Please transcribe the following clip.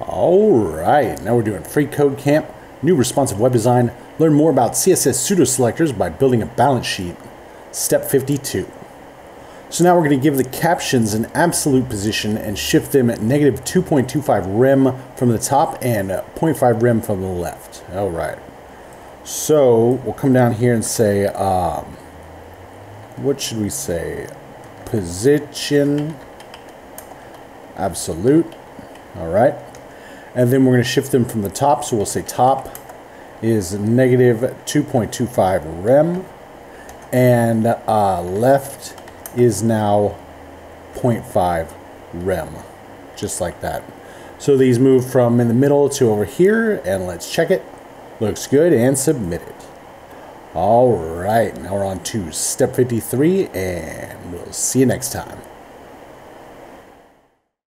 All right, now we're doing freeCodeCamp, new responsive web design. Learn more about CSS pseudo selectors by building a balance sheet. Step 52. So now we're going to give the captions an absolute position and shift them at negative 2.25 rem from the top and 0.5 rem from the left. All right. So we'll come down here and say, um, what should we say? Position absolute. All right. And then we're going to shift them from the top. So we'll say top is negative 2.25 rem. And uh, left is now 0.5 rem. Just like that. So these move from in the middle to over here. And let's check it. Looks good and submit it. All right. Now we're on to step 53. And we'll see you next time.